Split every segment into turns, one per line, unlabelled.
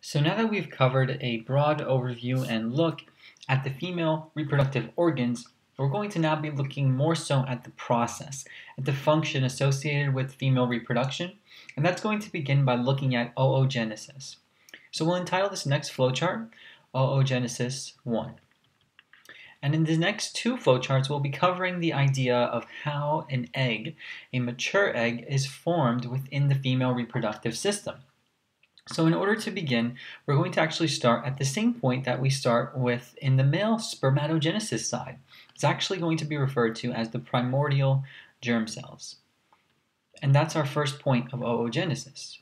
So now that we've covered a broad overview and look at the female reproductive organs, we're going to now be looking more so at the process, at the function associated with female reproduction, and that's going to begin by looking at oogenesis. So we'll entitle this next flowchart Oogenesis 1. And in the next two flowcharts, we'll be covering the idea of how an egg, a mature egg, is formed within the female reproductive system. So in order to begin, we're going to actually start at the same point that we start with in the male spermatogenesis side. It's actually going to be referred to as the primordial germ cells. And that's our first point of oogenesis.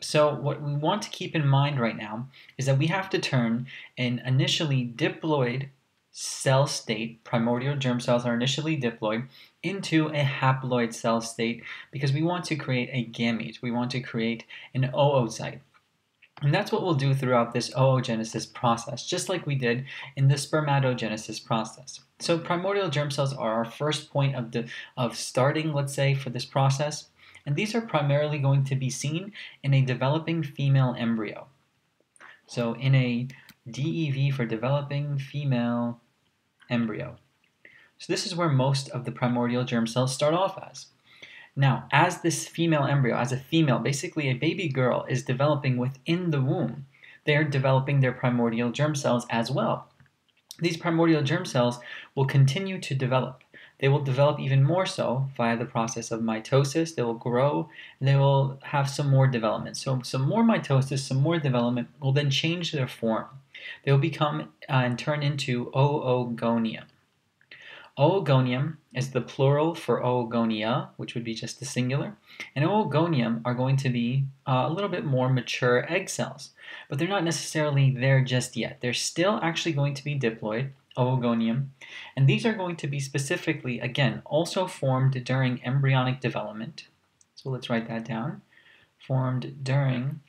So what we want to keep in mind right now is that we have to turn an initially diploid cell state, primordial germ cells are initially diploid, into a haploid cell state because we want to create a gamete. We want to create an oocyte. And that's what we'll do throughout this oogenesis process, just like we did in the spermatogenesis process. So primordial germ cells are our first point of, the, of starting, let's say, for this process. And these are primarily going to be seen in a developing female embryo. So in a DEV for developing female embryo. So this is where most of the primordial germ cells start off as. Now, as this female embryo, as a female, basically a baby girl, is developing within the womb, they are developing their primordial germ cells as well. These primordial germ cells will continue to develop. They will develop even more so via the process of mitosis. They will grow and they will have some more development. So, some more mitosis, some more development will then change their form. They will become uh, and turn into oogonium. Oogonium is the plural for oogonia, which would be just the singular. And oogonium are going to be uh, a little bit more mature egg cells, but they're not necessarily there just yet. They're still actually going to be diploid, oogonium, and these are going to be specifically, again, also formed during embryonic development. So let's write that down. Formed during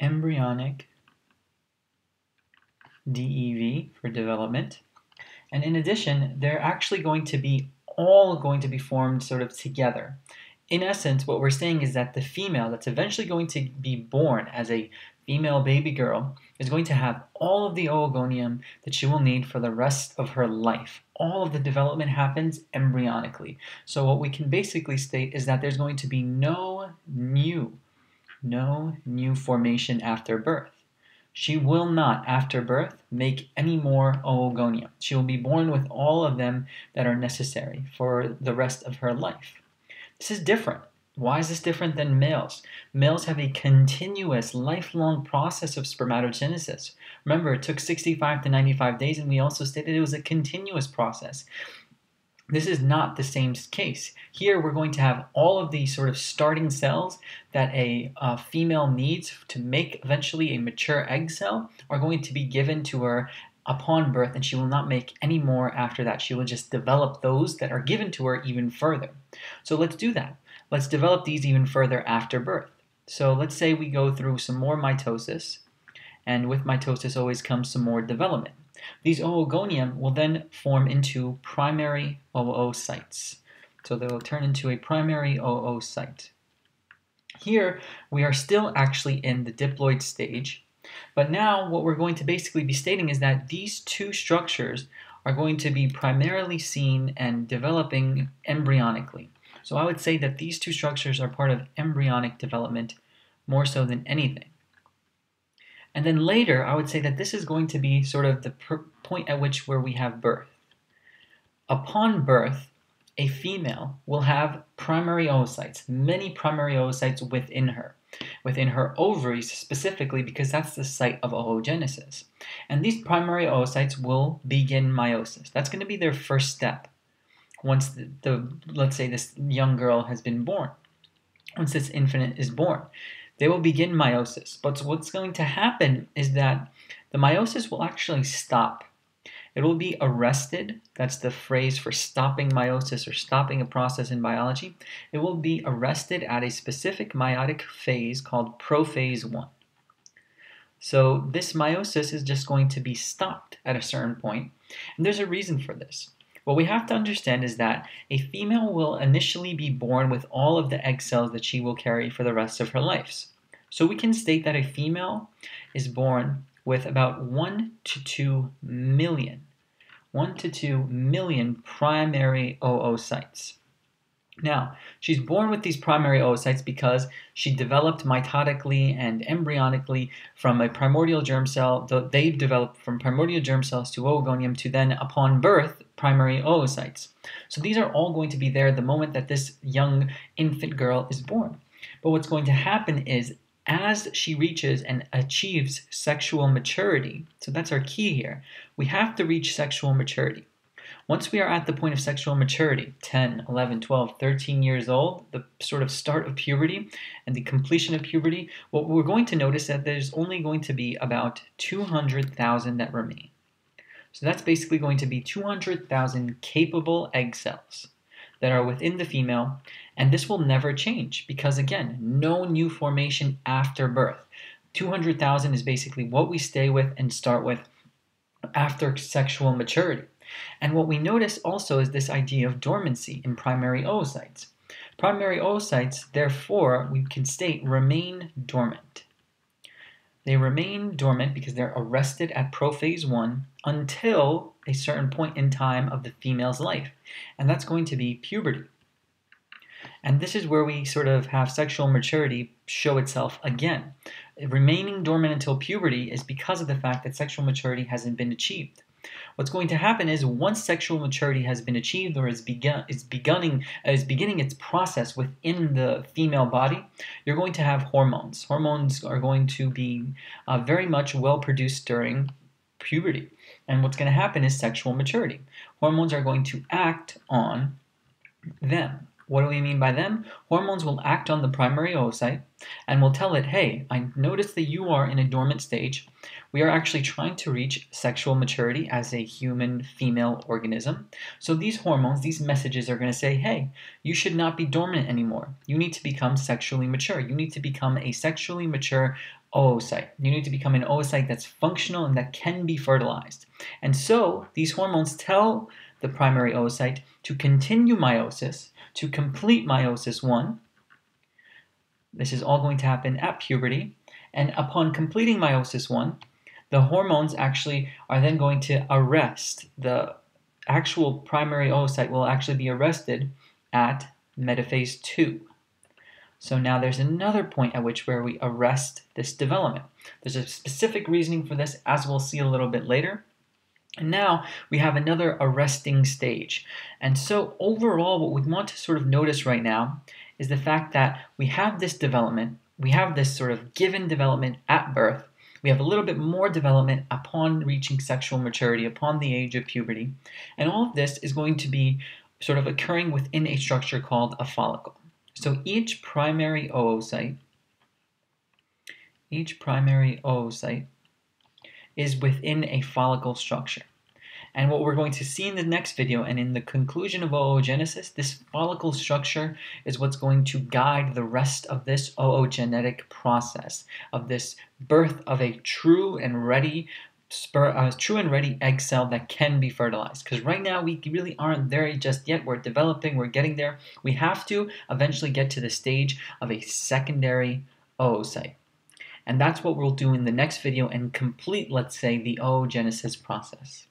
embryonic DEV for development. And in addition, they're actually going to be all going to be formed sort of together. In essence, what we're saying is that the female that's eventually going to be born as a female baby girl is going to have all of the oogonium that she will need for the rest of her life. All of the development happens embryonically. So what we can basically state is that there's going to be no new, no new formation after birth. She will not, after birth, make any more oogonia. She will be born with all of them that are necessary for the rest of her life. This is different. Why is this different than males? Males have a continuous, lifelong process of spermatogenesis. Remember, it took 65 to 95 days, and we also stated it was a continuous process. This is not the same case. Here we're going to have all of the sort of starting cells that a uh, female needs to make eventually a mature egg cell are going to be given to her upon birth and she will not make any more after that. She will just develop those that are given to her even further. So let's do that. Let's develop these even further after birth. So let's say we go through some more mitosis and with mitosis always comes some more development. These oogonium will then form into primary oocytes. So they will turn into a primary oocyte. Here, we are still actually in the diploid stage, but now what we're going to basically be stating is that these two structures are going to be primarily seen and developing embryonically. So I would say that these two structures are part of embryonic development more so than anything. And then later, I would say that this is going to be sort of the point at which where we have birth. Upon birth, a female will have primary oocytes, many primary oocytes within her, within her ovaries specifically, because that's the site of oogenesis. And these primary oocytes will begin meiosis. That's going to be their first step once the, the let's say this young girl has been born, once this infant is born they will begin meiosis. But what's going to happen is that the meiosis will actually stop. It will be arrested. That's the phrase for stopping meiosis or stopping a process in biology. It will be arrested at a specific meiotic phase called prophase 1. So this meiosis is just going to be stopped at a certain point, and there's a reason for this. What we have to understand is that a female will initially be born with all of the egg cells that she will carry for the rest of her life. So we can state that a female is born with about 1 to 2 million, 1 to 2 million primary oocytes. Now, she's born with these primary oocytes because she developed mitotically and embryonically from a primordial germ cell. They've developed from primordial germ cells to oogonium to then, upon birth, primary oocytes. So these are all going to be there the moment that this young infant girl is born. But what's going to happen is as she reaches and achieves sexual maturity, so that's our key here, we have to reach sexual maturity. Once we are at the point of sexual maturity, 10, 11, 12, 13 years old, the sort of start of puberty and the completion of puberty, what we're going to notice that there's only going to be about 200,000 that remain. So that's basically going to be 200,000 capable egg cells that are within the female, and this will never change because, again, no new formation after birth. 200,000 is basically what we stay with and start with after sexual maturity. And what we notice also is this idea of dormancy in primary oocytes. Primary oocytes, therefore, we can state remain dormant. They remain dormant because they're arrested at prophase 1 until a certain point in time of the female's life, and that's going to be puberty. And this is where we sort of have sexual maturity show itself again. Remaining dormant until puberty is because of the fact that sexual maturity hasn't been achieved. What's going to happen is once sexual maturity has been achieved or is begun is beginning is beginning its process within the female body, you're going to have hormones. Hormones are going to be uh, very much well produced during puberty. And what's going to happen is sexual maturity. Hormones are going to act on them. What do we mean by them? Hormones will act on the primary oocyte and will tell it, hey, I notice that you are in a dormant stage. We are actually trying to reach sexual maturity as a human female organism. So these hormones, these messages are going to say, hey, you should not be dormant anymore. You need to become sexually mature. You need to become a sexually mature oocyte. You need to become an oocyte that's functional and that can be fertilized. And so these hormones tell the primary oocyte to continue meiosis to complete meiosis 1. This is all going to happen at puberty. And upon completing meiosis 1, the hormones actually are then going to arrest the actual primary oocyte will actually be arrested at metaphase 2. So now there's another point at which where we arrest this development. There's a specific reasoning for this as we'll see a little bit later. And now we have another arresting stage. And so overall, what we want to sort of notice right now is the fact that we have this development, we have this sort of given development at birth, we have a little bit more development upon reaching sexual maturity, upon the age of puberty, and all of this is going to be sort of occurring within a structure called a follicle. So each primary oocyte, each primary oocyte is within a follicle structure. And what we're going to see in the next video and in the conclusion of oogenesis, this follicle structure is what's going to guide the rest of this oogenetic process, of this birth of a true and ready spur, uh, true and ready egg cell that can be fertilized. Because right now we really aren't there just yet. We're developing, we're getting there. We have to eventually get to the stage of a secondary oocyte. And that's what we'll do in the next video and complete, let's say, the oogenesis process.